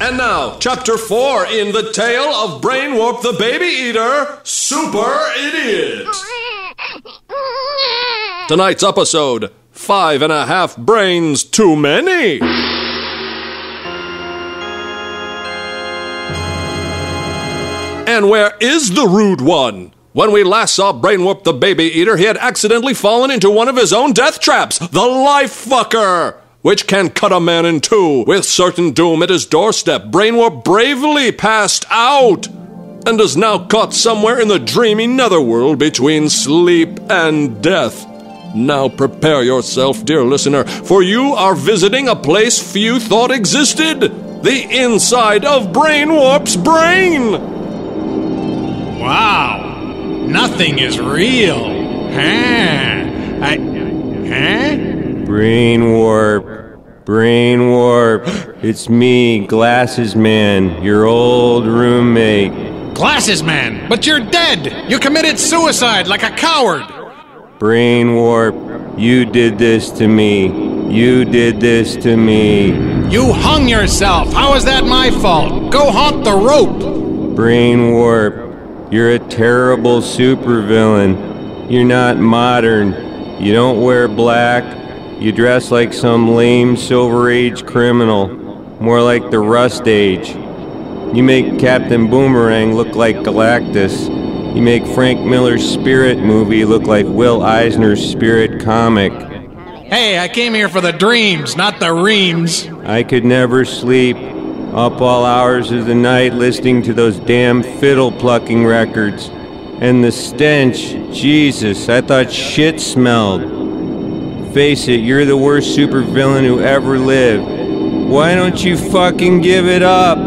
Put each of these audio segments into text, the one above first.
And now, Chapter 4 in the tale of Brainwarp the Baby Eater Super Idiot. Tonight's episode Five and a Half Brains Too Many. And where is the rude one? When we last saw Brainwarp the Baby Eater, he had accidentally fallen into one of his own death traps, the Life Fucker! Which can cut a man in two with certain doom at his doorstep. Brainwarp bravely passed out and is now caught somewhere in the dreamy netherworld between sleep and death. Now prepare yourself, dear listener, for you are visiting a place few thought existed the inside of Brainwarp's brain. Wow, nothing is real. Huh? I. Huh? Brainwarp. Brainwarp. It's me, Glasses Man, your old roommate. Glasses Man, but you're dead! You committed suicide like a coward! Brainwarp. You did this to me. You did this to me. You hung yourself! How is that my fault? Go haunt the rope! Brainwarp. You're a terrible supervillain. You're not modern. You don't wear black. You dress like some lame Silver Age criminal, more like the Rust Age. You make Captain Boomerang look like Galactus. You make Frank Miller's Spirit movie look like Will Eisner's Spirit comic. Hey, I came here for the dreams, not the reams. I could never sleep. Up all hours of the night listening to those damn fiddle plucking records. And the stench, Jesus, I thought shit smelled. Face it, you're the worst supervillain who ever lived. Why don't you fucking give it up?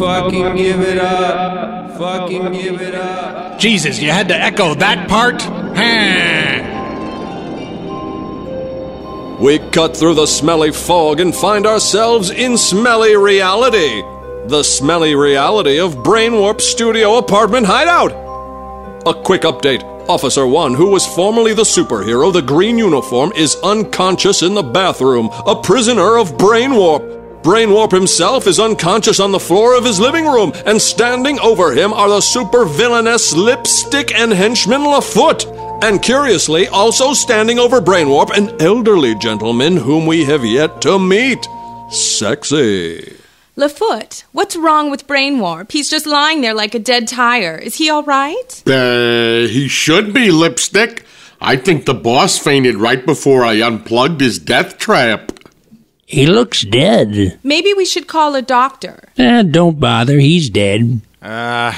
Fucking give it up. Fucking give it up. Jesus, you had to echo that part? we cut through the smelly fog and find ourselves in smelly reality. The smelly reality of Brainwarp Studio Apartment Hideout. A quick update. Officer 1, who was formerly the superhero, the green uniform, is unconscious in the bathroom, a prisoner of Brainwarp. Brainwarp himself is unconscious on the floor of his living room, and standing over him are the super villainous Lipstick and henchman LaFoot. And curiously, also standing over Brainwarp, an elderly gentleman whom we have yet to meet. Sexy. LaFoot, what's wrong with Brainwarp? He's just lying there like a dead tire. Is he all right? Uh, he should be, Lipstick. I think the boss fainted right before I unplugged his death trap. He looks dead. Maybe we should call a doctor. Eh, don't bother. He's dead. Uh.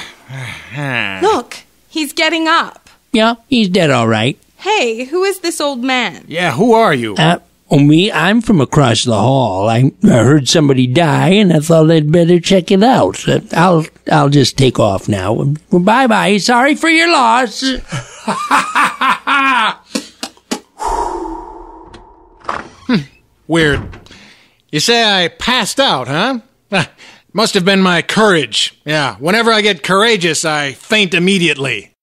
Look, he's getting up. Yeah, he's dead all right. Hey, who is this old man? Yeah, who are you? Uh, Oh, me? I'm from across the hall. I, I heard somebody die, and I thought I'd better check it out. I'll I'll just take off now. Well, bye bye. Sorry for your loss. Weird. You say I passed out, huh? Ah, must have been my courage. Yeah, whenever I get courageous, I faint immediately.